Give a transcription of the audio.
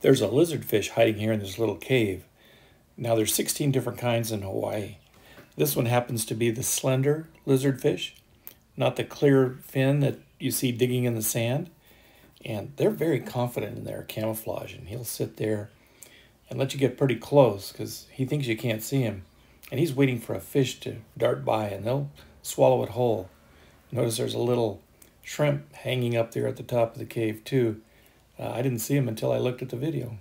There's a lizardfish hiding here in this little cave. Now there's 16 different kinds in Hawaii. This one happens to be the slender lizardfish, not the clear fin that you see digging in the sand. And they're very confident in their camouflage, and he'll sit there and let you get pretty close because he thinks you can't see him. And he's waiting for a fish to dart by, and they'll swallow it whole. Notice there's a little shrimp hanging up there at the top of the cave, too. Uh, I didn't see him until I looked at the video.